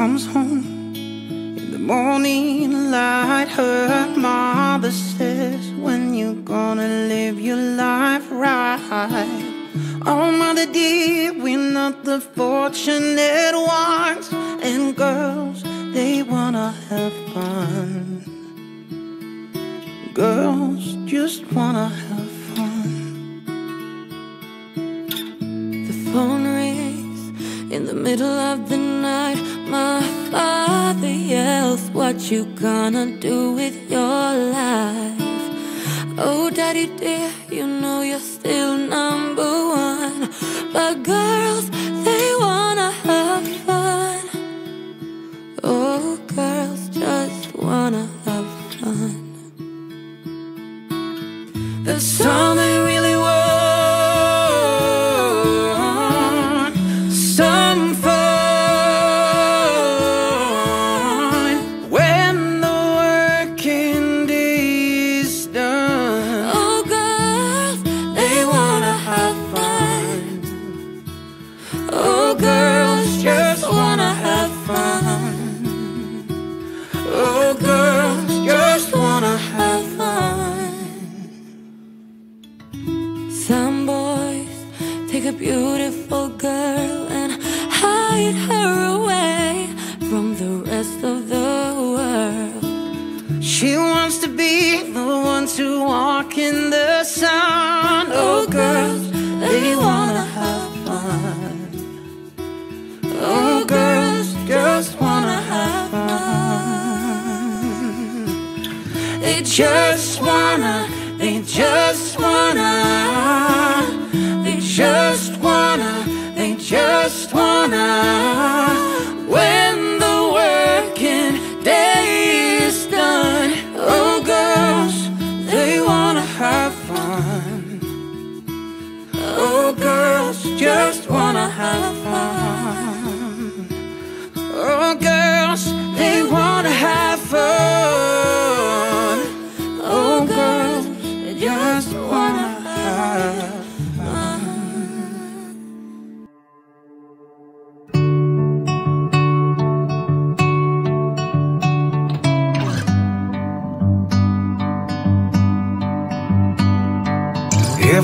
comes home in the morning light. Her mother says, When you gonna live your life right? Oh, mother dear, we're not the fortunate ones, and girls, they wanna have fun. Girls just wanna have fun. The phone rings in the middle of the night. My father yells, What you gonna do with your life? Oh, daddy dear, you know you're still number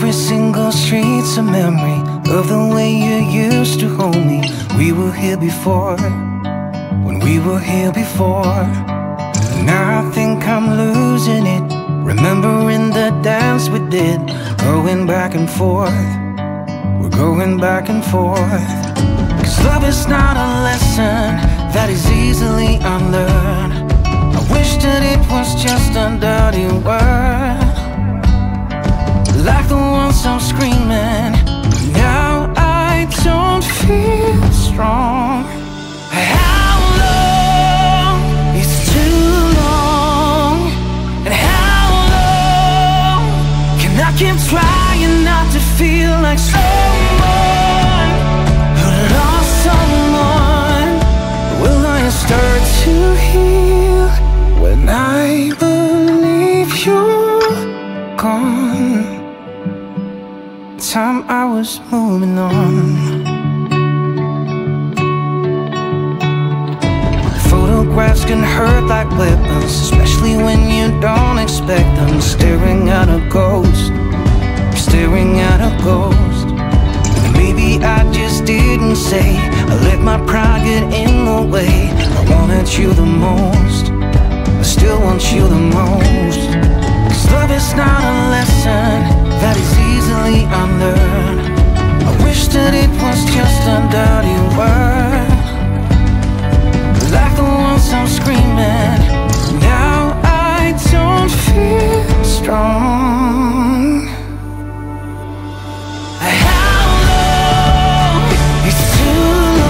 Every single street's a memory of the way you used to hold me. We were here before, when we were here before. Now I think I'm losing it. Remembering the dance we did, going back and forth. We're going back and forth. Cause love is not a lesson that is easily unlearned. I wish that it was just a dirty word like the ones I'm screaming. Now I don't feel strong. How long is too long? And how long can I keep trying not to feel like someone who lost someone? Will I start to heal Time I was moving on. Photographs can hurt like weapons, especially when you don't expect them. Staring at a ghost, staring at a ghost. Maybe I just didn't say, I let my pride get in the way. I wanted you the most, I still want you the most. Cause love is not a lesson that is easily unlearned. I wish that it was just a dirty word. Like the ones I'm screaming. Now I don't feel strong. How long is too long?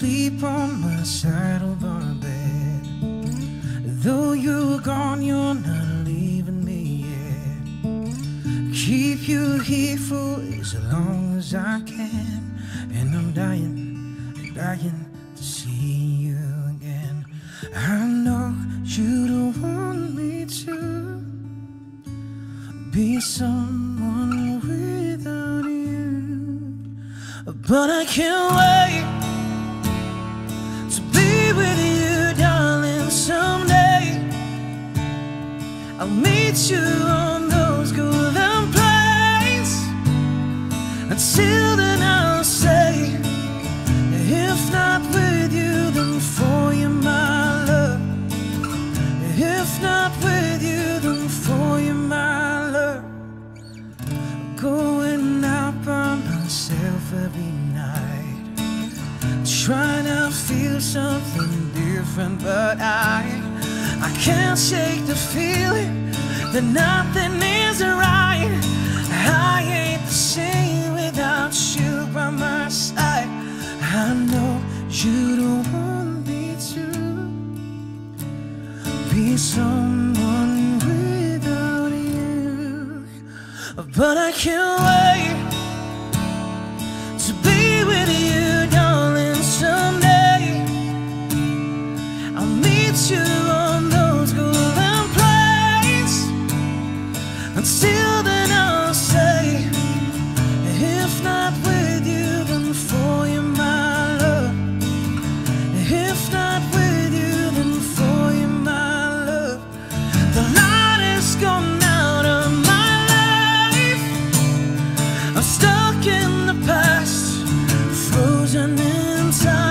Sleep on my side different, but I I can't shake the feeling that nothing is right. I ain't the same without you by my side. I know you don't want me to be someone without you, but I can't wait. passion inside.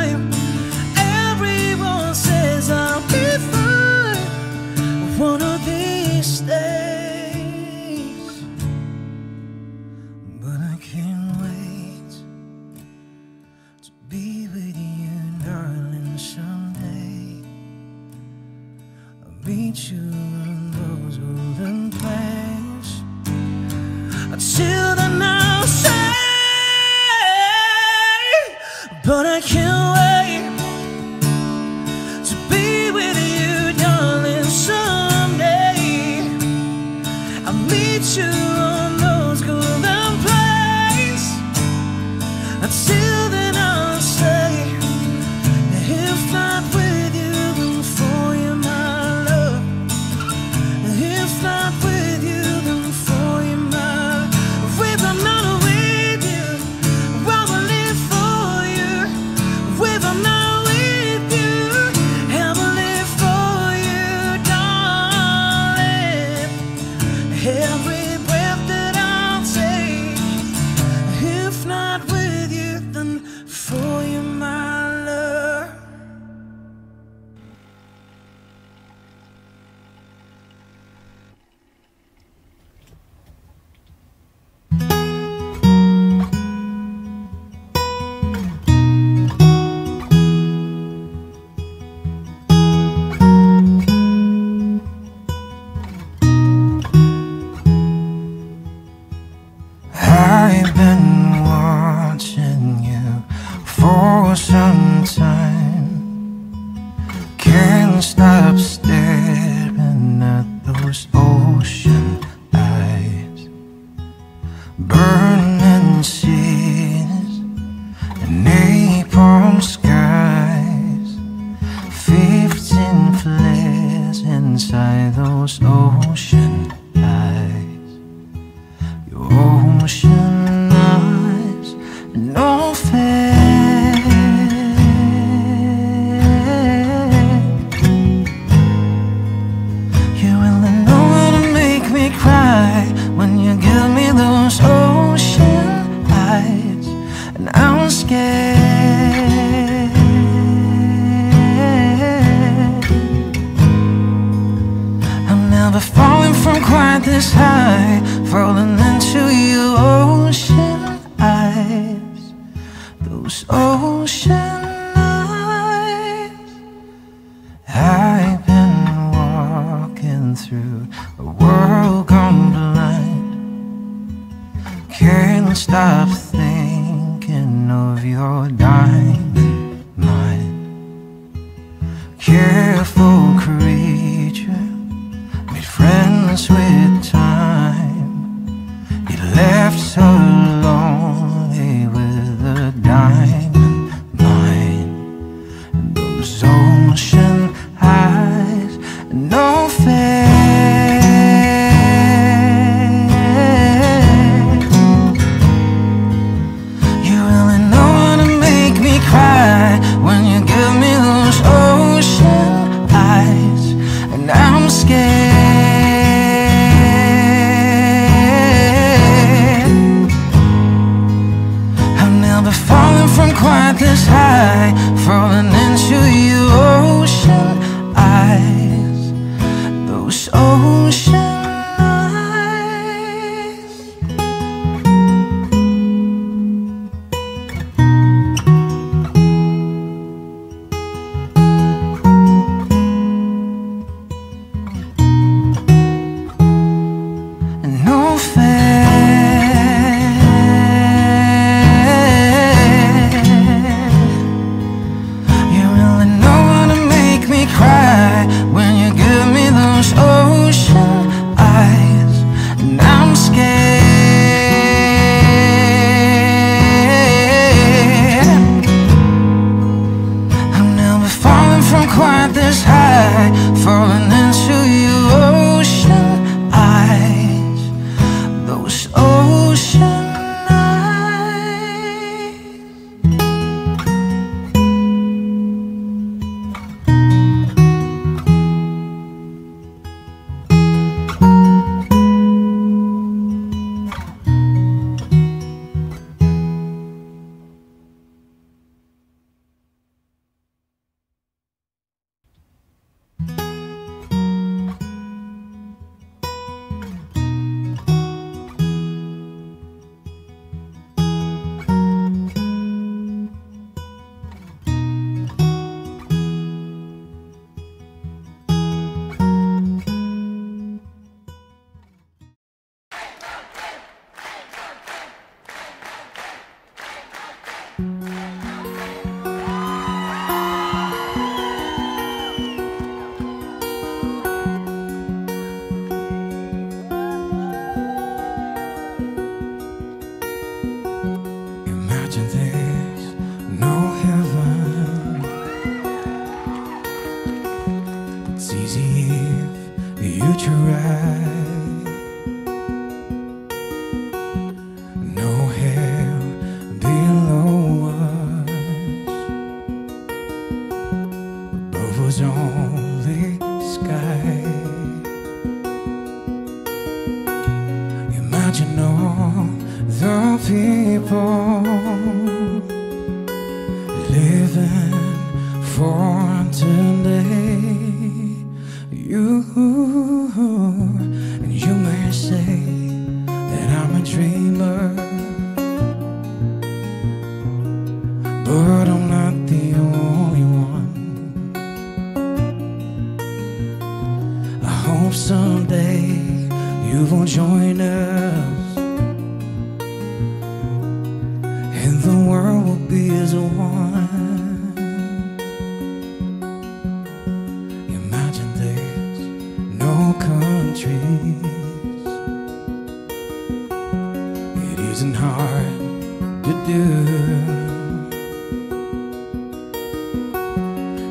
so shin Yeah. countries. It isn't hard to do.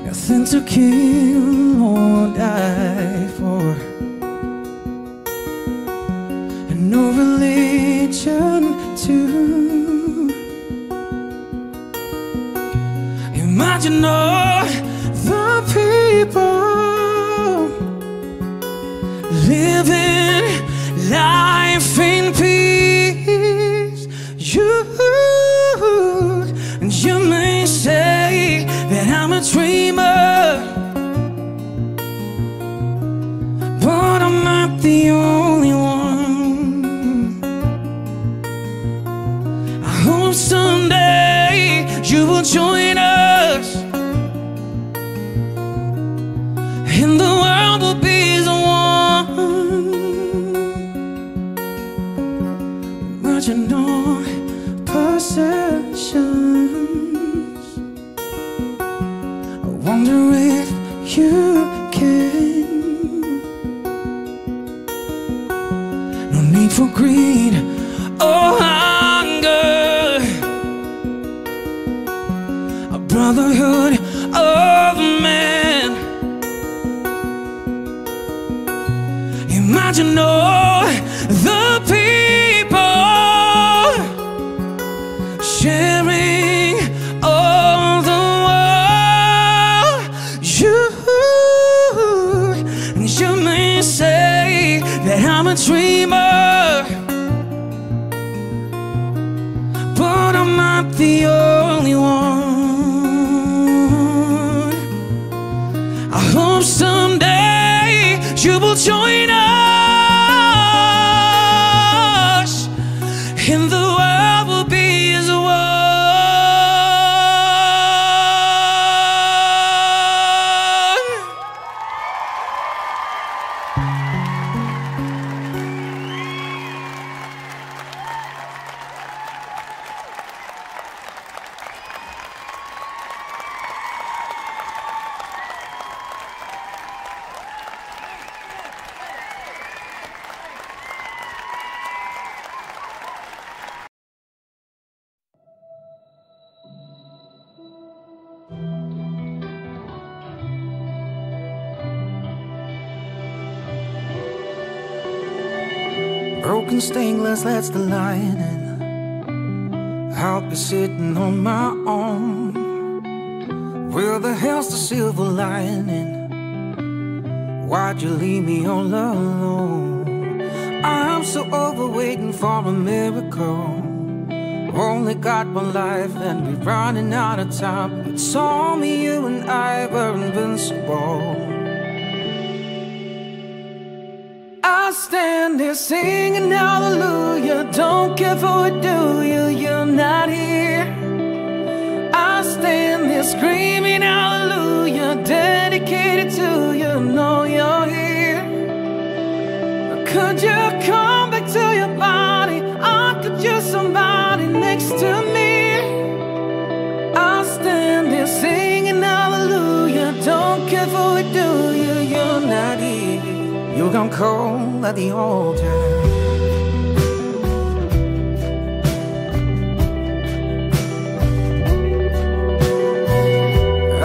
Nothing to kill or die for. greed or oh, hunger, a brotherhood of man. Imagine all. Broken stained glass, that's the lining. I'll be sitting on my own. Where the hell's the silver lining? Why'd you leave me all alone? I'm so over waiting for a miracle. Only got one life and we're running out of time. But saw me, you and I were invincible. Stand here singing hallelujah. Don't care for it, do you? You're not here. I stand here screaming hallelujah, dedicated to you. Know you're here. Could you come back to your body? I could use somebody next to me. I stand here singing hallelujah. Don't care for it, do you? You're not here. You're gone at the altar.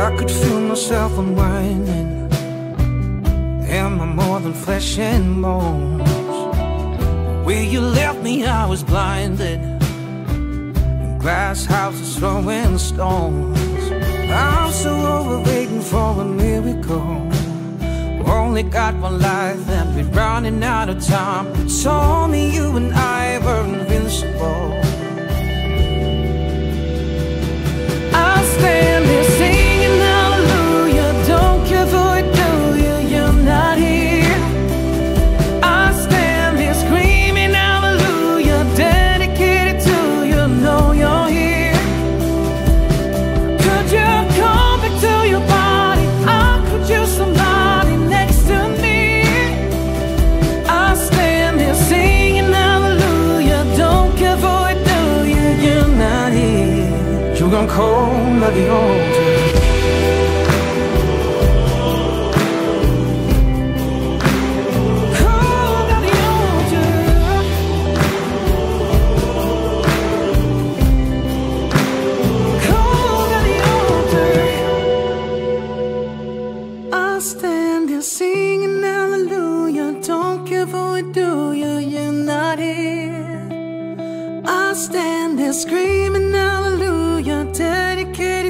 I could feel myself unwinding. Am I more than flesh and bones? Where you left me, I was blinded. In glass houses throwing stones. I'm so over waiting for a miracle. Only got one life and we're running out of time. Told me you and I were invincible. I stand call at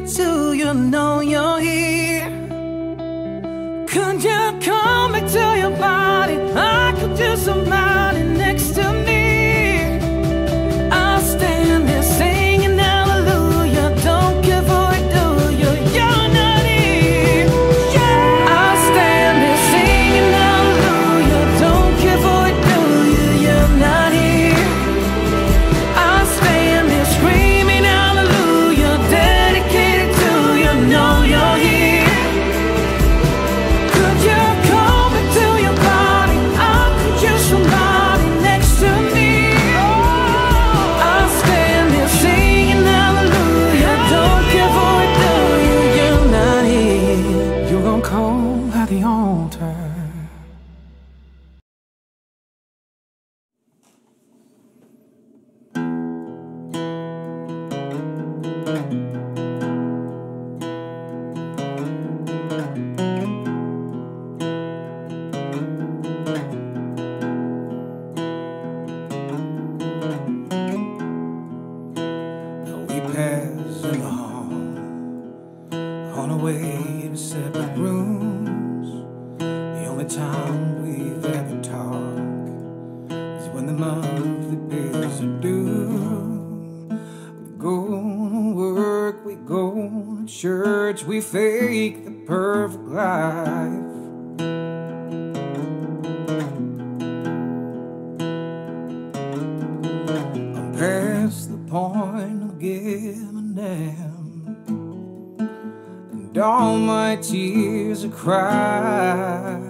To you, know you're here. Could you come back to your body? I could do somebody time we've ever talked is when the monthly bills are due. We go to work, we go to church, we fake the perfect life. I'm past the point of giving a and all my tears are cried.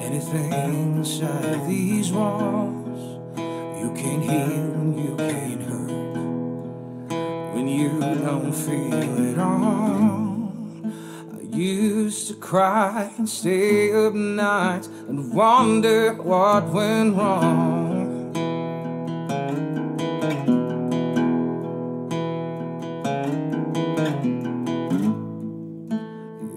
Anything inside these walls. You can't heal, you can't hurt when you don't feel it all. I used to cry and stay up nights and wonder what went wrong.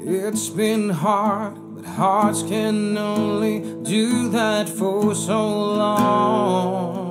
It's been hard, hearts can only do that for so long.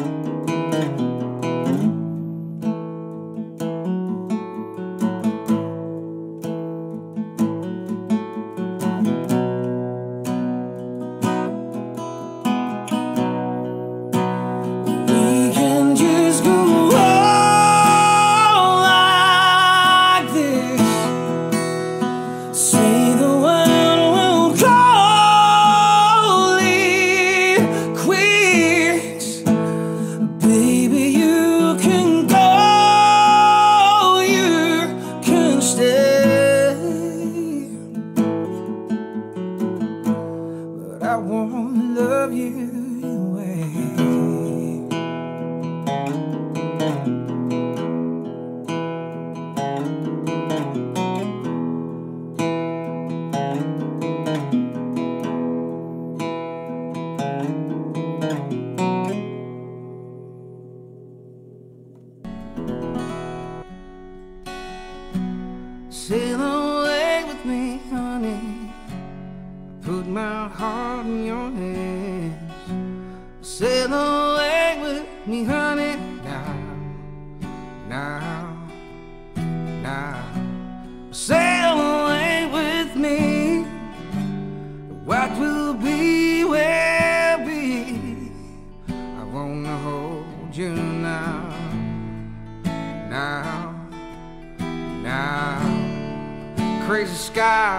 We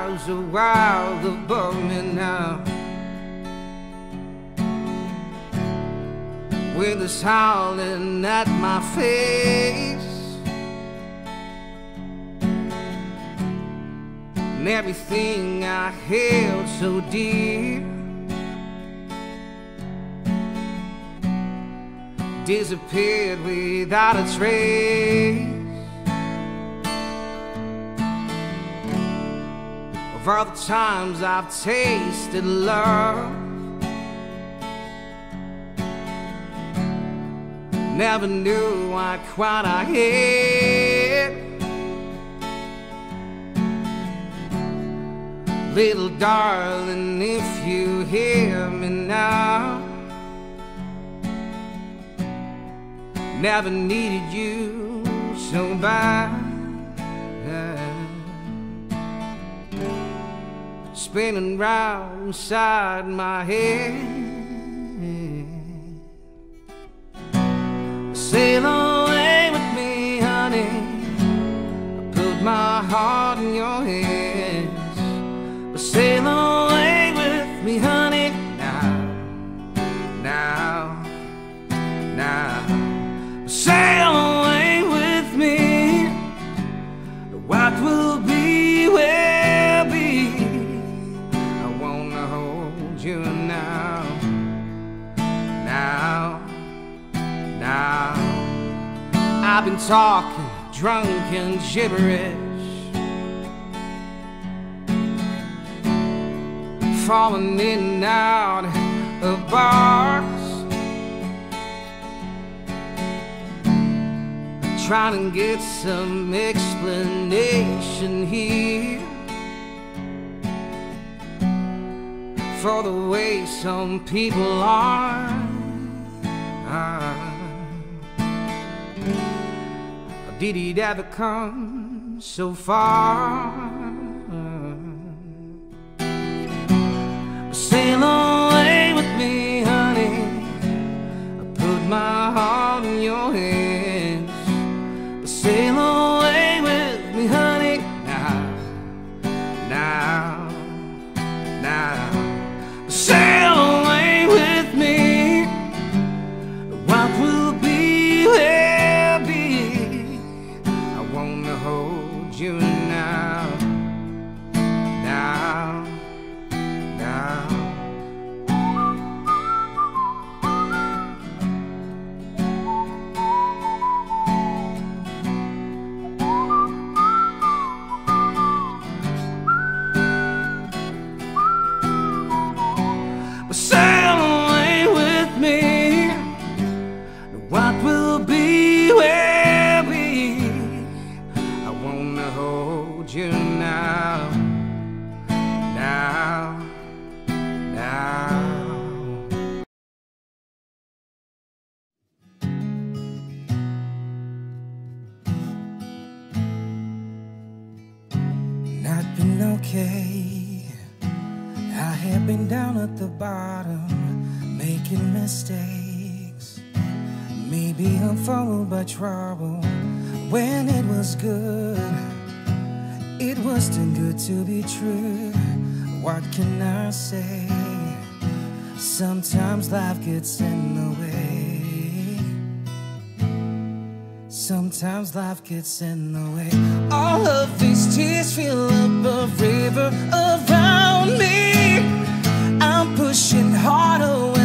skies are wild above me now. Wind is howling at my face. And everything I held so dear disappeared without a trace. Of all the times I've tasted love. Never knew I quite I had. Little darling, if you hear me now, never needed you so bad. Spinning round inside my head. talking drunken gibberish, falling in and out of bars, trying to get some explanation here. For the way some people are. are did it ever come so far? Sail away with me, honey. I put my heart in your hand. Sometimes life gets in the way. Sometimes life gets in the way. All of these tears fill up a river around me. I'm pushing harder.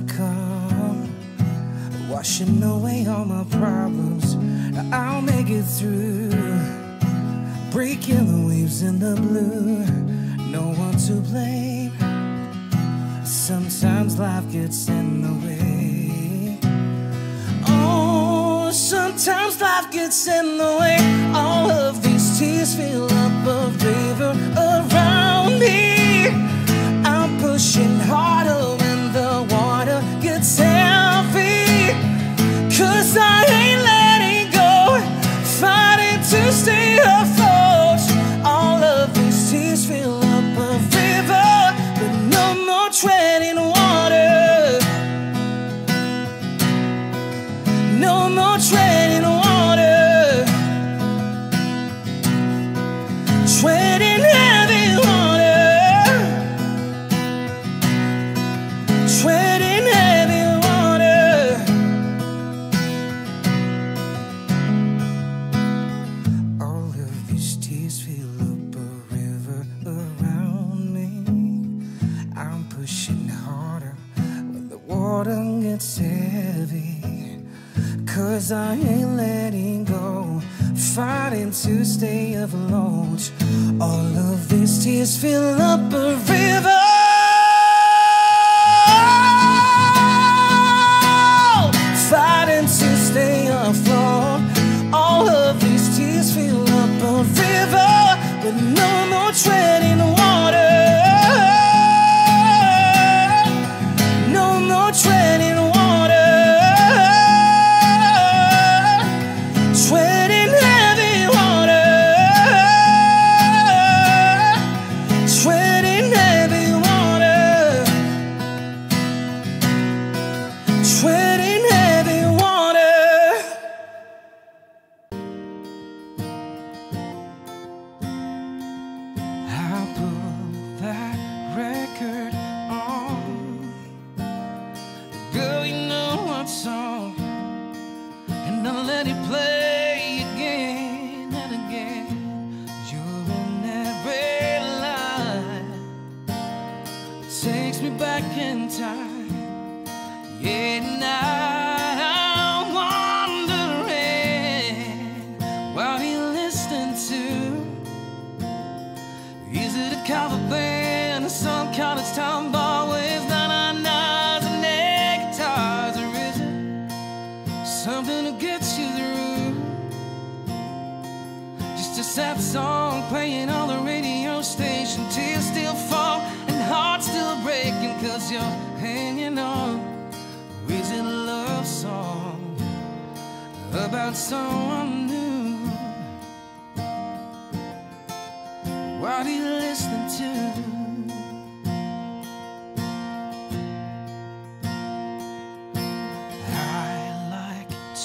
gonna come, washing away all my problems. I'll make it through, breaking the waves in the blue. No one to blame. Sometimes life gets in the way. Oh, sometimes life gets in the way. All of these tears fill up a river around me. I'm pushing harder.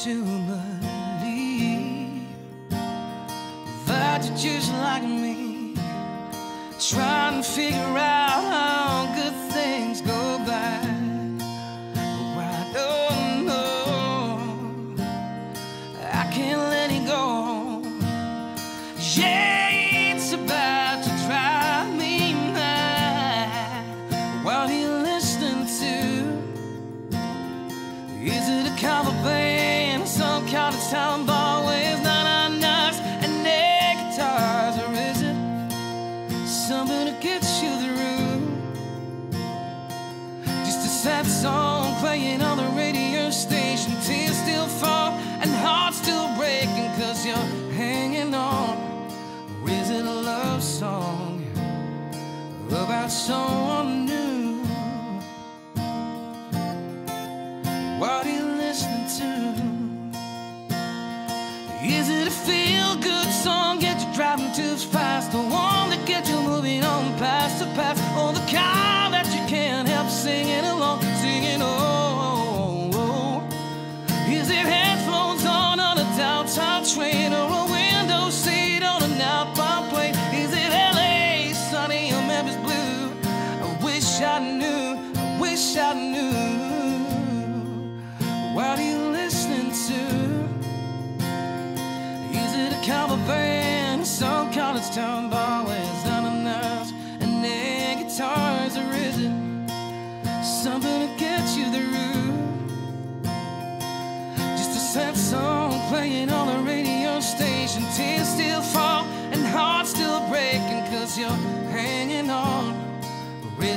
humanly. That you're just like me, trying to figure out. someone new. What are you listening to? Is it a feel good song? Get you driving too fast.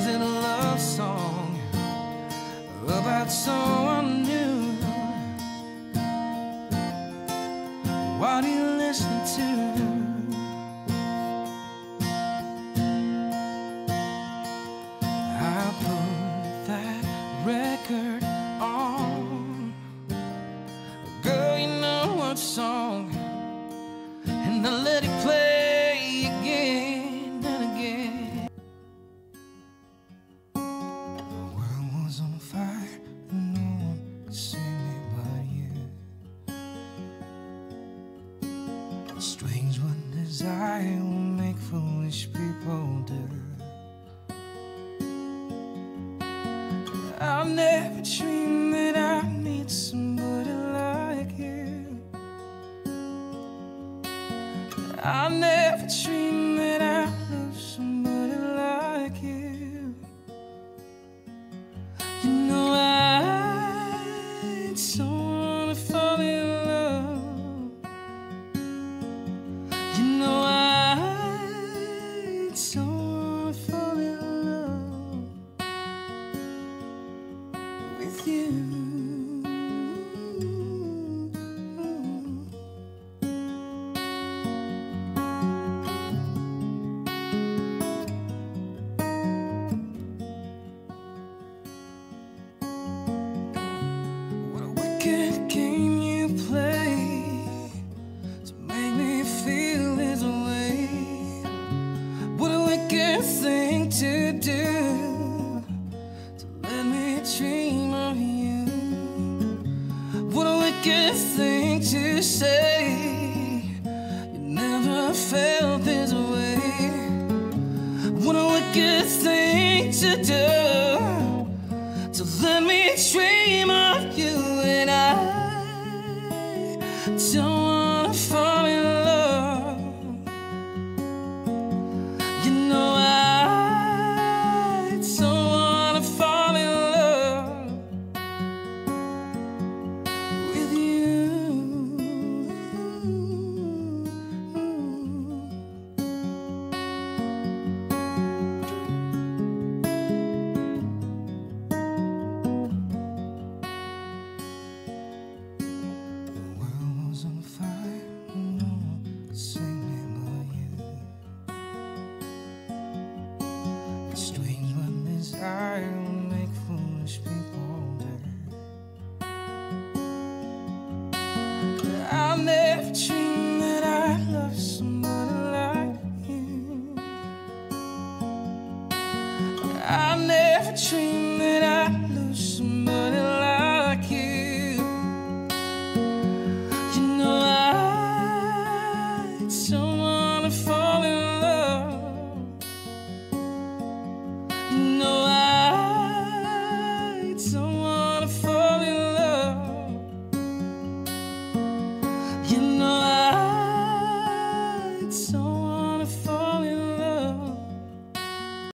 Is it a love song about someone new. What are you listening to? I've never dreamed that i meet somebody like you. I never dreamed. don't wanna fall